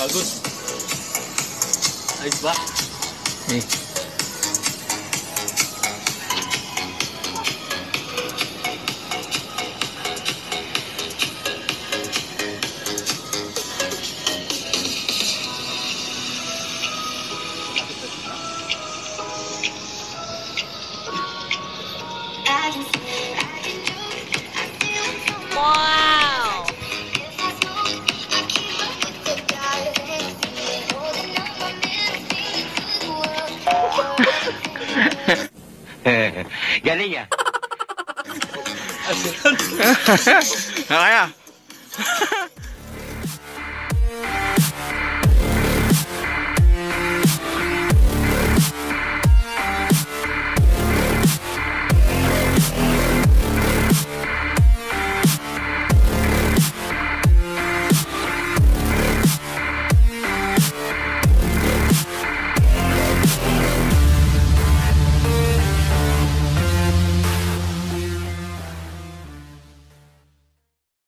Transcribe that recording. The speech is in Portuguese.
Bagus. Ayos ba? Eh. Wow! Galing ah. Asiran. Kaya.